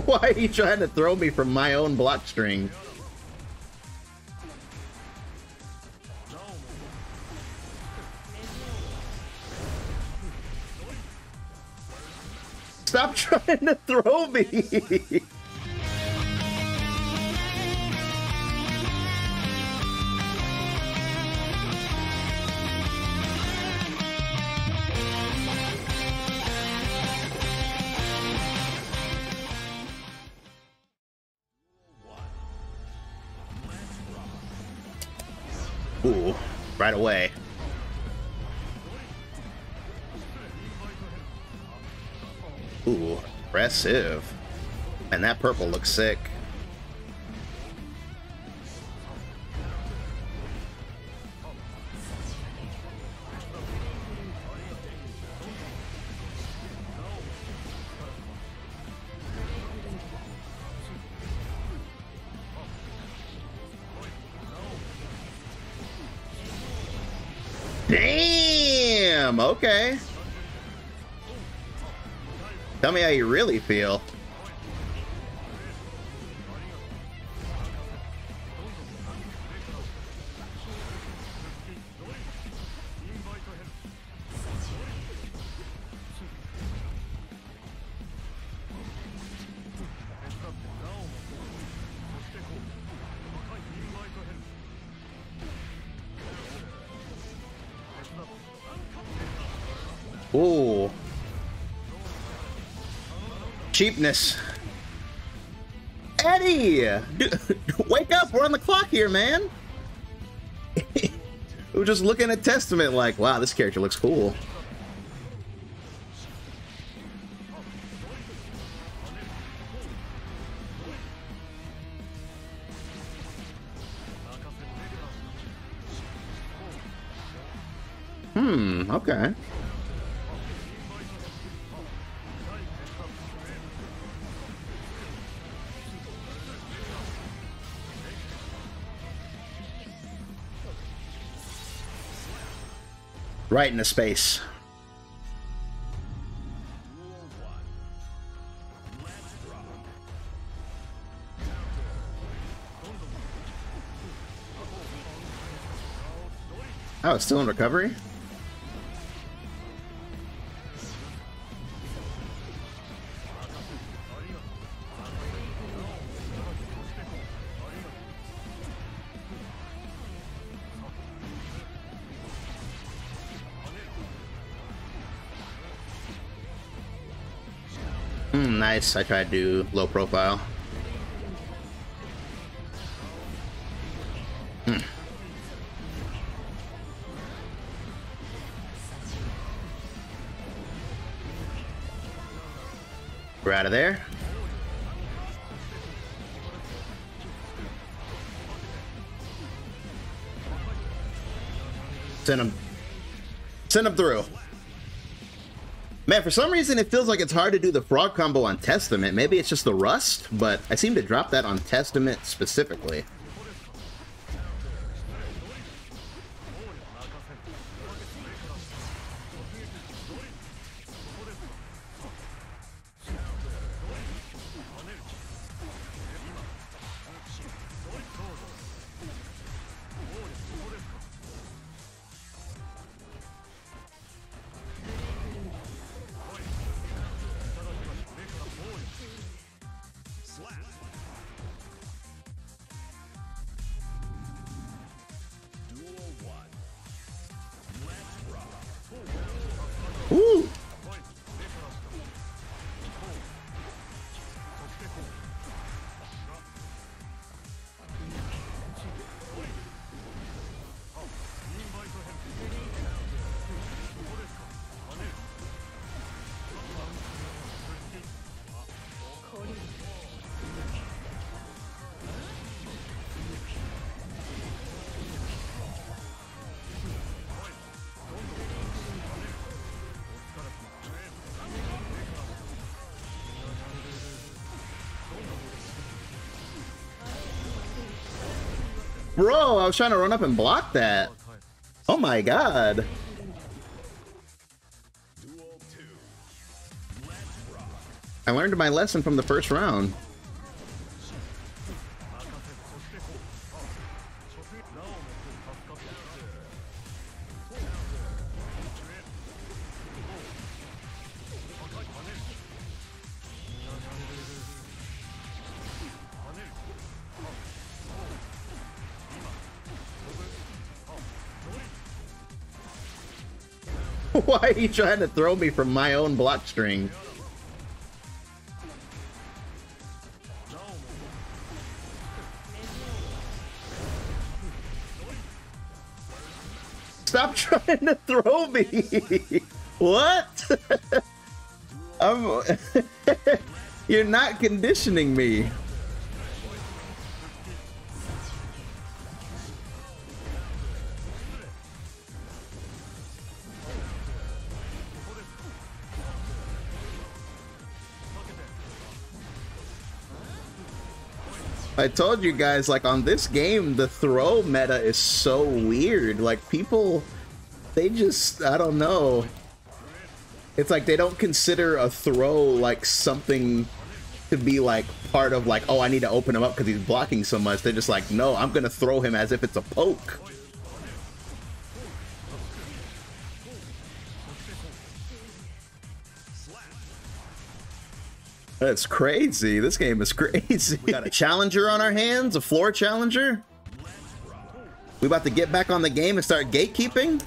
Why are you trying to throw me from my own block string? Stop trying to throw me! right away. Ooh, impressive. And that purple looks sick. Damn, okay. Tell me how you really feel. Ooh. Cheapness. Eddie! Dude, wake up, we're on the clock here, man! we were just looking at Testament like, wow, this character looks cool. Hmm, okay. Right in the space. Oh, it's still in recovery? Hmm, nice. I tried to do low profile. Hmm. We're out of there. Send him. Send him through. Man, for some reason it feels like it's hard to do the frog combo on Testament. Maybe it's just the rust, but I seem to drop that on Testament specifically. Bro, I was trying to run up and block that. Oh my god. I learned my lesson from the first round. Why are you trying to throw me from my own block string? Stop trying to throw me! what? I'm... You're not conditioning me. I told you guys, like, on this game, the throw meta is so weird. Like, people, they just, I don't know. It's like they don't consider a throw, like, something to be, like, part of, like, oh, I need to open him up because he's blocking so much. They're just like, no, I'm going to throw him as if it's a poke. That's crazy. This game is crazy. We got a challenger on our hands, a floor challenger. We about to get back on the game and start gatekeeping?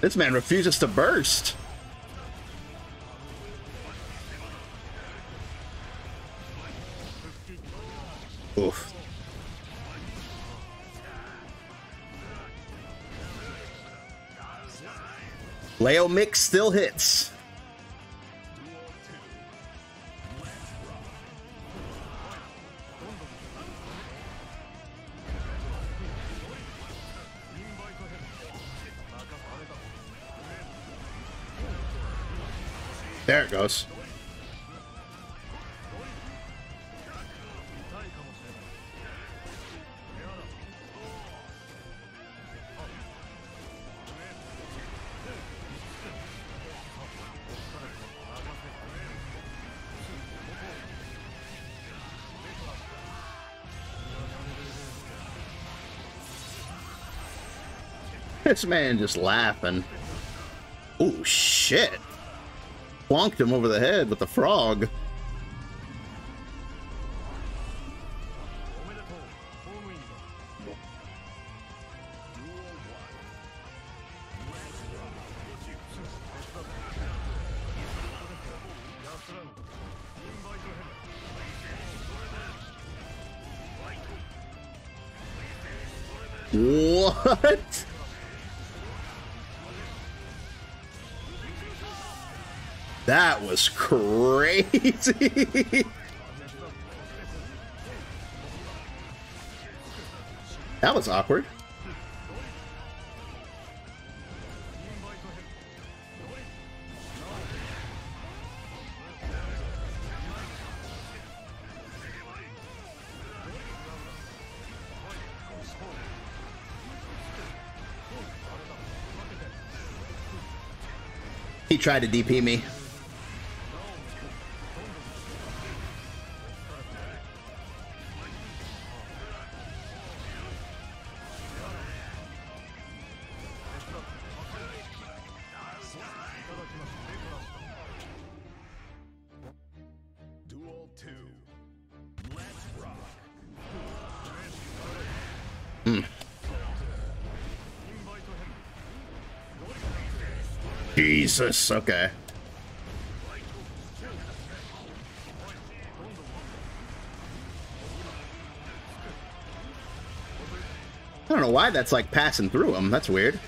This man refuses to burst. Oof. Leo Mix still hits. There it goes. This man just laughing. Oh shit plonked him over the head with the frog. What? That was crazy. that was awkward. He tried to DP me. Jesus, okay. I don't know why that's like passing through him. That's weird.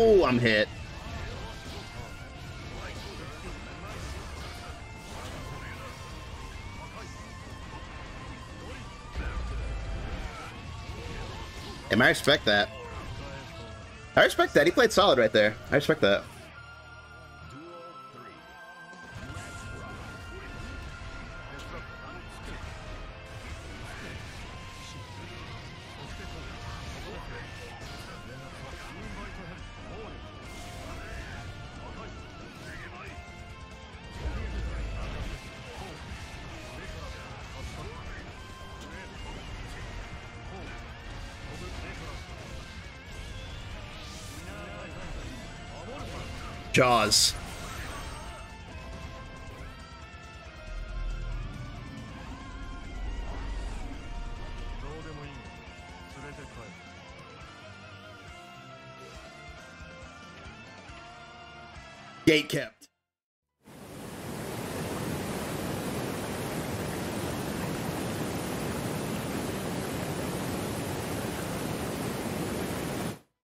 Oh, I'm hit. And I respect that. I respect that. He played solid right there. I respect that. Jaws. Gate kept.